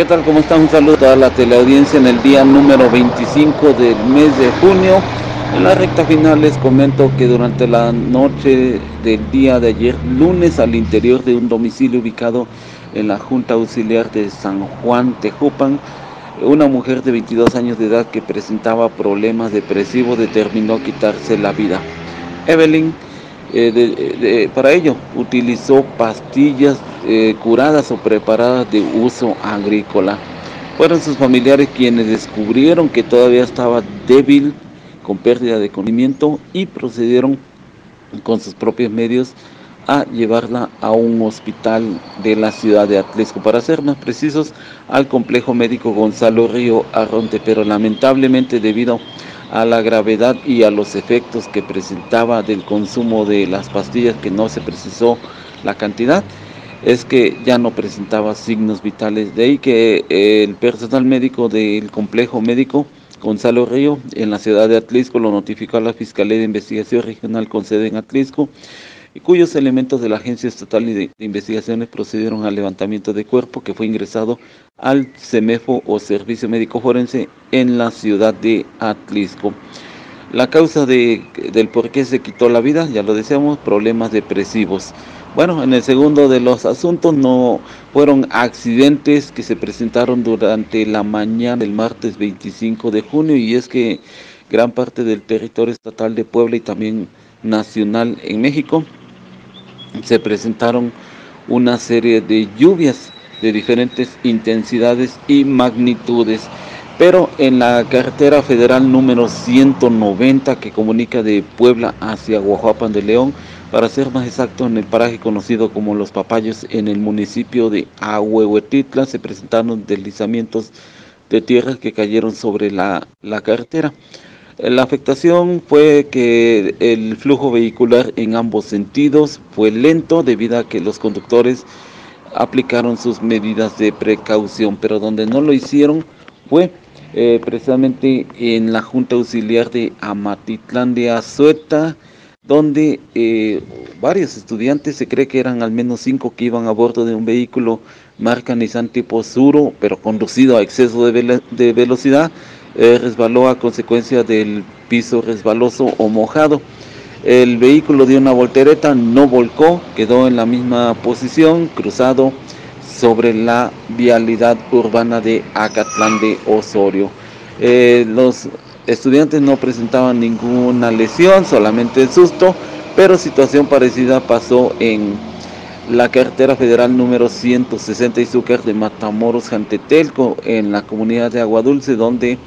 ¿Qué tal? ¿Cómo están? Un saludo a la teleaudiencia en el día número 25 del mes de junio. En la recta final les comento que durante la noche del día de ayer, lunes, al interior de un domicilio ubicado en la Junta Auxiliar de San Juan Tejupan, una mujer de 22 años de edad que presentaba problemas depresivos determinó quitarse la vida. Evelyn eh, para ello utilizó pastillas eh, curadas o preparadas de uso agrícola. Fueron sus familiares quienes descubrieron que todavía estaba débil, con pérdida de conocimiento y procedieron con sus propios medios a llevarla a un hospital de la ciudad de Atlesco, para ser más precisos, al complejo médico Gonzalo Río Arronte, pero lamentablemente debido a la gravedad y a los efectos que presentaba del consumo de las pastillas que no se precisó la cantidad, es que ya no presentaba signos vitales. De ahí que eh, el personal médico del complejo médico Gonzalo Río en la ciudad de Atlisco lo notificó a la Fiscalía de Investigación Regional con sede en Atlisco y cuyos elementos de la Agencia Estatal de Investigaciones procedieron al levantamiento de cuerpo que fue ingresado al CEMEFO o Servicio Médico Forense en la ciudad de Atlisco. La causa de, del por qué se quitó la vida, ya lo decíamos, problemas depresivos. Bueno, en el segundo de los asuntos no fueron accidentes que se presentaron durante la mañana del martes 25 de junio y es que gran parte del territorio estatal de Puebla y también nacional en México se presentaron una serie de lluvias de diferentes intensidades y magnitudes. Pero en la carretera federal número 190 que comunica de Puebla hacia Guajuapan de León, para ser más exacto, en el paraje conocido como Los Papayos, en el municipio de Ahuehuetitla, se presentaron deslizamientos de tierra que cayeron sobre la, la carretera. La afectación fue que el flujo vehicular en ambos sentidos fue lento debido a que los conductores aplicaron sus medidas de precaución, pero donde no lo hicieron fue eh, precisamente en la Junta Auxiliar de Amatitlán de Azueta, donde eh, varios estudiantes, se cree que eran al menos cinco que iban a bordo de un vehículo marca Nissan tipo Suro, pero conducido a exceso de velocidad, eh, resbaló a consecuencia del piso resbaloso o mojado. El vehículo dio una voltereta, no volcó, quedó en la misma posición, cruzado sobre la vialidad urbana de Acatlán de Osorio. Eh, los estudiantes no presentaban ninguna lesión, solamente el susto, pero situación parecida pasó en la carretera federal número 160 Izúcar de Matamoros, Jantetelco, en la comunidad de Aguadulce, donde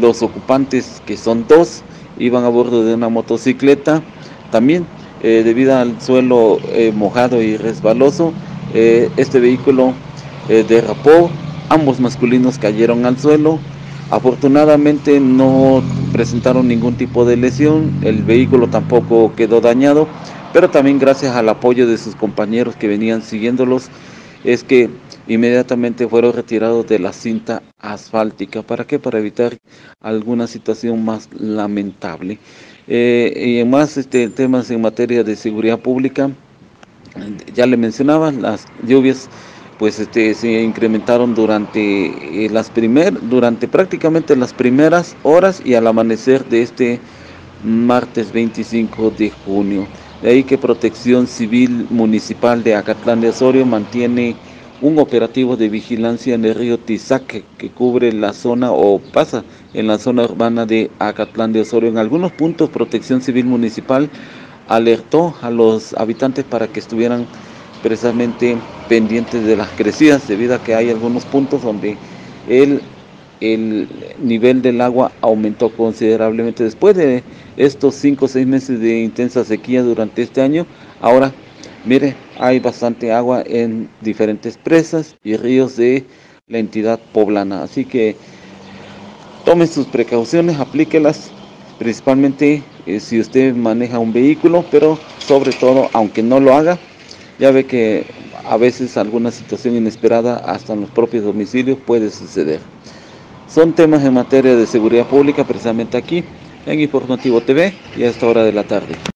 los ocupantes, que son dos, iban a bordo de una motocicleta. También, eh, debido al suelo eh, mojado y resbaloso, eh, este vehículo derrapó. Ambos masculinos cayeron al suelo. Afortunadamente no presentaron ningún tipo de lesión. El vehículo tampoco quedó dañado. Pero también gracias al apoyo de sus compañeros que venían siguiéndolos, es que inmediatamente fueron retirados de la cinta asfáltica. ¿Para qué? Para evitar alguna situación más lamentable. Eh, y además, este, temas en materia de seguridad pública, ya le mencionaba, las lluvias pues este, se incrementaron durante eh, las primer, durante prácticamente las primeras horas y al amanecer de este martes 25 de junio. De ahí que Protección Civil Municipal de Acatlán de Osorio mantiene un operativo de vigilancia en el río Tizaque que cubre la zona o pasa en la zona urbana de Acatlán de Osorio. En algunos puntos Protección Civil Municipal alertó a los habitantes para que estuvieran precisamente pendientes de las crecidas debido a que hay algunos puntos donde el, el nivel del agua aumentó considerablemente después de estos cinco o seis meses de intensa sequía durante este año. Ahora Mire, hay bastante agua en diferentes presas y ríos de la entidad poblana. Así que tome sus precauciones, aplíquelas, principalmente eh, si usted maneja un vehículo, pero sobre todo, aunque no lo haga, ya ve que a veces alguna situación inesperada hasta en los propios domicilios puede suceder. Son temas en materia de seguridad pública precisamente aquí en Informativo TV y a esta hora de la tarde.